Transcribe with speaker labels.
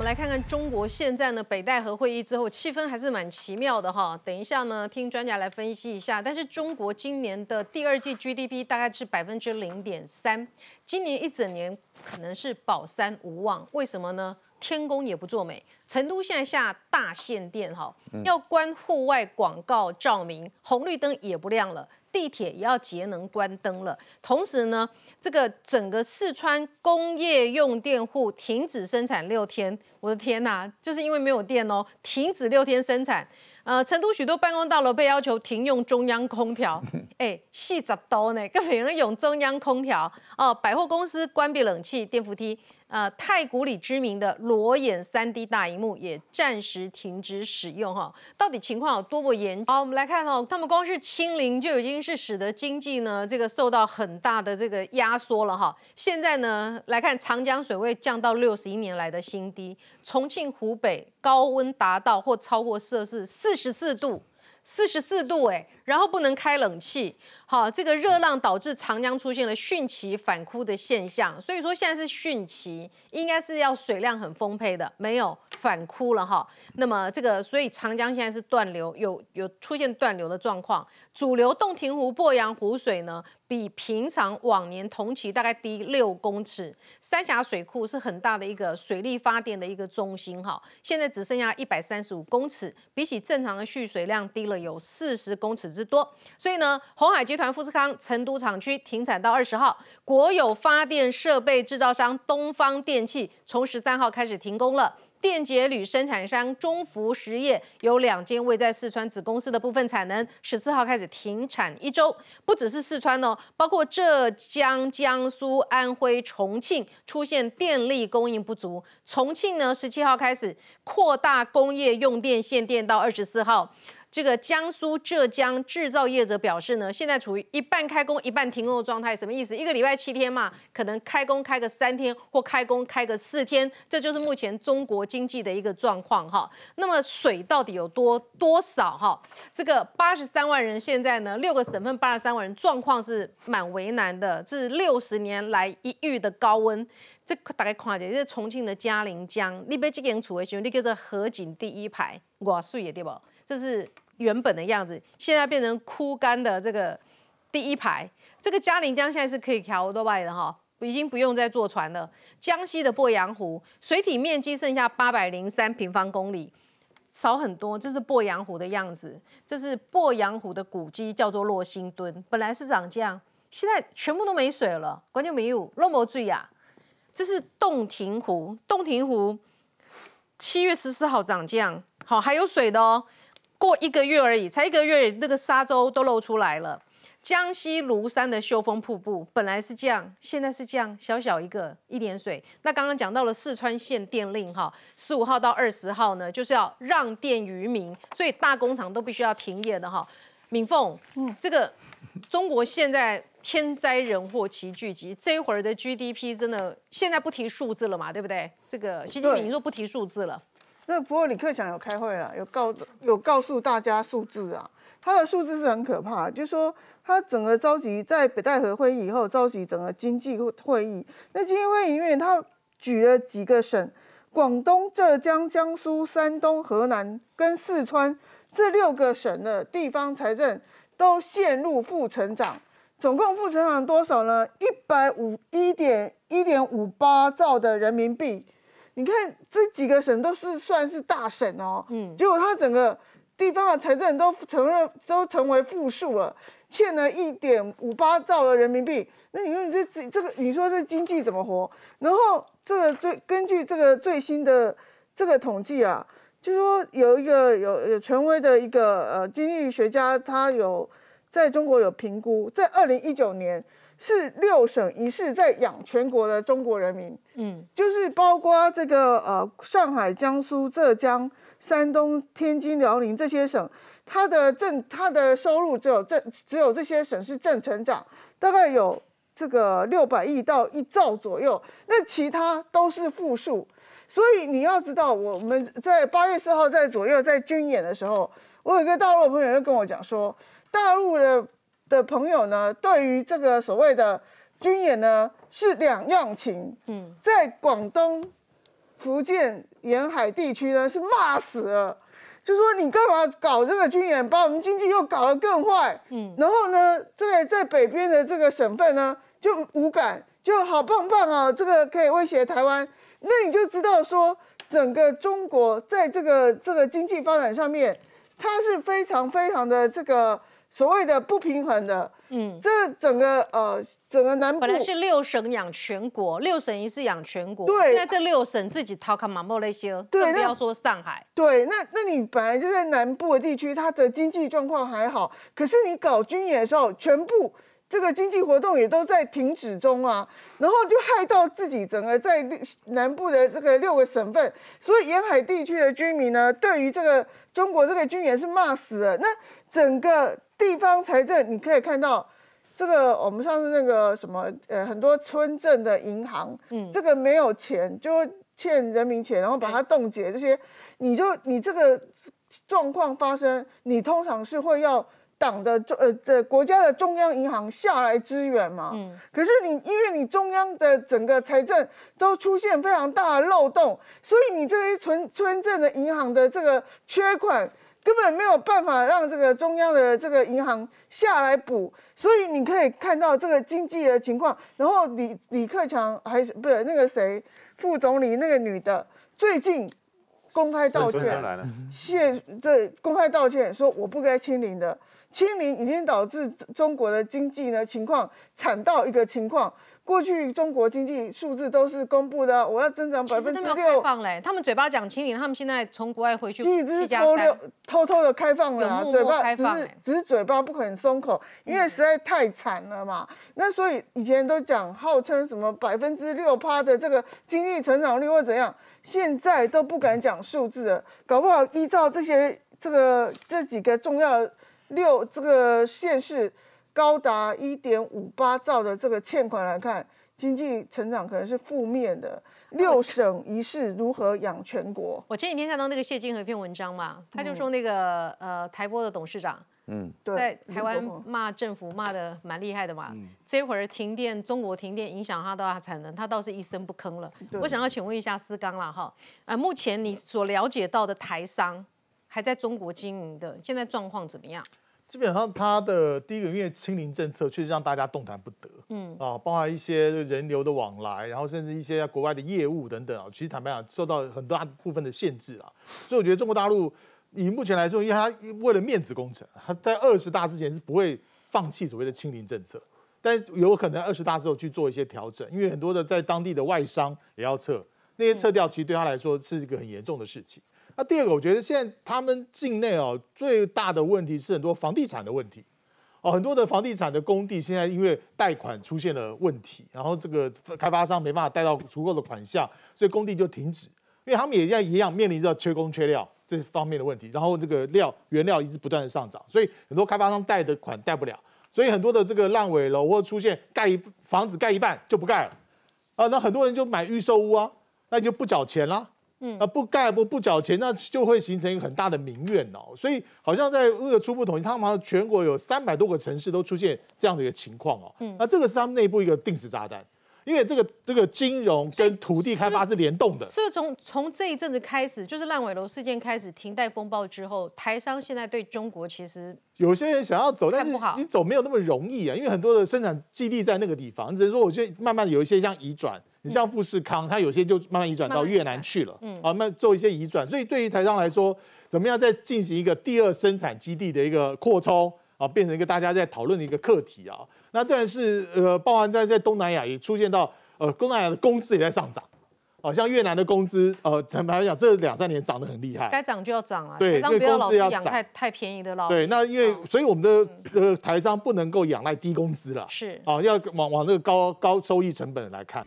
Speaker 1: 我们来看看中国现在呢，北戴河会议之后，气氛还是蛮奇妙的哈。等一下呢，听专家来分析一下。但是中国今年的第二季 GDP 大概是百分之零点三，今年一整年可能是保三无望。为什么呢？天公也不作美，成都现在下大限电哈，要关户外广告照明，红绿灯也不亮了。地铁也要节能关灯了，同时呢，这个整个四川工业用电户停止生产六天，我的天呐，就是因为没有电哦，停止六天生产。呃，成都许多办公大楼被要求停用中央空调，哎，四十多呢，更别人用中央空调哦，百货公司关闭冷气、电扶梯。呃，太古里知名的裸眼三 D 大荧幕也暂时停止使用哈，到底情况有多么严？好，我们来看哦，他们光是清零就已经是使得经济呢这个受到很大的这个压缩了哈。现在呢来看长江水位降到六十一年来的新低，重庆湖北高温达到或超过摄氏四十四度。四十四度哎，然后不能开冷气，好，这个热浪导致长江出现了汛期反枯的现象，所以说现在是汛期，应该是要水量很丰沛的，没有反枯了哈。那么这个，所以长江现在是断流，有有出现断流的状况，主流洞庭湖、鄱阳湖水呢？比平常往年同期大概低六公尺，三峡水库是很大的一个水力发电的一个中心哈，现在只剩下一百三十五公尺，比起正常的蓄水量低了有四十公尺之多，所以呢，红海集富士康成都厂区停产到二十号，国有发电设备制造商东方电气从十三号开始停工了。电解铝生产商中孚实业有两间位在四川子公司的部分产能，十四号开始停产一周。不只是四川哦，包括浙江、江苏、安徽、重庆出现电力供应不足。重庆呢，十七号开始扩大工业用电限电到二十四号。这个江苏、浙江制造业者表示呢，现在处于一半开工、一半停工的状态，什么意思？一个礼拜七天嘛，可能开工开个三天，或开工开个四天，这就是目前中国经济的一个状况哈。那么水到底有多多少哈？这个八十三万人现在呢，六个省份八十三万人状况是蛮为难的，这是六十年来一遇的高温。这大概看一下，这是重庆的嘉陵江，你被这个处的时候，你叫做河景第一排，哇水的对不？这是原本的样子，现在变成枯干的这个第一排。这个嘉陵江现在是可以调多外的哈，已经不用再坐船了。江西的鄱阳湖水体面积剩下八百零三平方公里，少很多。这是鄱阳湖的样子，这是鄱阳湖的古迹，叫做洛星墩，本来是长这样，现在全部都没水了，关键没有那么注意啊。这是洞庭湖，洞庭湖七月十四号长这样，好还有水的哦。过一个月而已，才一个月，那个沙洲都露出来了。江西庐山的秀峰瀑布本来是这样，现在是这样，小小一个一点水。那刚刚讲到了四川限电令哈，十五号到二十号呢，就是要让电于民，所以大工厂都必须要停业的哈。敏凤，嗯，这个中国现在天灾人祸齐聚集，这一会儿的 GDP 真的现在不提数字了嘛，对不对？这个习近平说不提数字了。
Speaker 2: 那不过李克强有开会了，有告有告诉大家数字啊，他的数字是很可怕，就是说他整个召集在北戴河会议以后召集整个经济会议，那经济会议里面他举了几个省，广东、浙江、江苏、山东、河南跟四川这六个省的地方财政都陷入负成长，总共负成长多少呢？一百五一点一点五八兆的人民币。你看这几个省都是算是大省哦，嗯，结果它整个地方的财政都成了都成为负数了，欠了一点五八兆的人民币。那你说你这这这个，你说这经济怎么活？然后这个最根据这个最新的这个统计啊，就说有一个有有权威的一个呃经济学家，他有在中国有评估，在二零一九年。是六省一市在养全国的中国人民，嗯，就是包括这个呃上海、江苏、浙江、山东、天津、辽宁这些省，它的正它的收入只有正只有这些省是正成长，大概有这个六百亿到一兆左右，那其他都是负数。所以你要知道，我们在八月四号在左右在军演的时候，我有一个大陆的朋友就跟我讲说，大陆的。的朋友呢，对于这个所谓的军演呢，是两样情。嗯，在广东福建沿海地区呢是骂死了，就说你干嘛搞这个军演，把我们经济又搞得更坏。嗯，然后呢，在在北边的这个省份呢就无感，就好棒棒啊，这个可以威胁台湾。那你就知道说，整个中国在这个这个经济发展上面，它是非常非常的这个所谓的不平衡的。嗯，这整个呃。整个南部
Speaker 1: 本来是六省养全国，六省一次养全国。
Speaker 2: 对，
Speaker 1: 现在这六省自己掏卡马莫那些，对不要说上海。
Speaker 2: 对，那那你本来就在南部的地区，它的经济状况还好，可是你搞军演的时候，全部这个经济活动也都在停止中啊，然后就害到自己整个在南部的这个六个省份，所以沿海地区的居民呢，对于这个中国这个军演是骂死了。那整个地方财政你可以看到。这个我们上次那个什么呃，很多村镇的银行，嗯，这个没有钱就欠人民钱，然后把它冻结，这些你就你这个状况发生，你通常是会要党的中呃的国家的中央银行下来支援嘛，嗯，可是你因为你中央的整个财政都出现非常大的漏洞，所以你这些村村镇的银行的这个缺款。根本没有办法让这个中央的这个银行下来补，所以你可以看到这个经济的情况。然后李李克强还是不是那个谁副总理那个女的，最近公开道歉，谢这公开道歉说我不该清零的，清零已经导致中国的经济呢情况惨到一个情况。过去中国经济数字都是公布的，我要增长百分之六。
Speaker 1: 放嘞，他们嘴巴讲清零，他们现在从国外回去，
Speaker 2: 其实是偷溜偷偷的开放了，嘴巴只是只是嘴巴不肯松口，因为实在太惨了嘛。那所以以前都讲号称什么百分之六趴的这个经济成长率或怎样，现在都不敢讲数字了，搞不好依照这些这个这几个重要六这个县市。高达一点五八兆的这个欠款来看，经济成长可能是负面的。六省一市如何养全国？
Speaker 1: 我前几天看到那个谢金河一篇文章嘛，他就说那个呃台波的董事长，嗯，在台湾骂政府骂的蛮厉害的嘛。这会儿停电，中国停电影响他的产能，他倒是一声不吭了。我想要请问一下思刚啦哈，啊，目前你所了解到的台商还在中国经营的，现在状况怎么样？
Speaker 3: 基本上，它的第一个因为清零政策确实让大家动弹不得，嗯啊，包含一些人流的往来，然后甚至一些国外的业务等等啊，其实坦白讲受到很大部分的限制啊。所以我觉得中国大陆以目前来说，因为它为了面子工程，它在二十大之前是不会放弃所谓的清零政策，但有可能二十大之后去做一些调整，因为很多的在当地的外商也要撤，那些撤掉其实对他来说是一个很严重的事情。那第二个，我觉得现在他们境内哦最大的问题是很多房地产的问题，哦，很多的房地产的工地现在因为贷款出现了问题，然后这个开发商没办法贷到足够的款项，所以工地就停止，因为他们也在一样面临着缺工缺料这方面的问题，然后这个料原料一直不断的上涨，所以很多开发商贷的款贷不了，所以很多的这个烂尾楼或出现盖一房子盖一半就不盖了，啊，那很多人就买预售屋啊，那你就不缴钱了。嗯，啊不盖不不缴钱，那就会形成一个很大的民怨哦。所以好像在那个初步统计，他们好像全国有三百多个城市都出现这样的一个情况哦。嗯，那这个是他们内部一个定时炸弹，因为这个这个金融跟土地开发是联动的。
Speaker 1: 是从从这一阵子开始，就是烂尾楼事件开始停贷风暴之后，台商现在对中国其实
Speaker 3: 有些人想要走，但是你走没有那么容易啊，因为很多的生产基地在那个地方，只能说我觉得慢慢的有一些像移转。你像富士康，它有些就慢慢移转到越南去了，嗯啊，慢做一些移转。所以对于台商来说，怎么样再进行一个第二生产基地的一个扩充啊，变成一个大家在讨论的一个课题啊。那当然是呃，包含在在东南亚也出现到呃，东南亚的工资也在上涨，好像越南的工资呃，坦白讲这两三年涨得很厉害，
Speaker 1: 该涨就要涨啊，
Speaker 3: 对，因为工资要涨，
Speaker 1: 太太便宜的了。
Speaker 3: 对，那因为所以我们的呃台商不能够仰赖低工资了，
Speaker 1: 是
Speaker 3: 啊，要往往那个高高收益成本来看。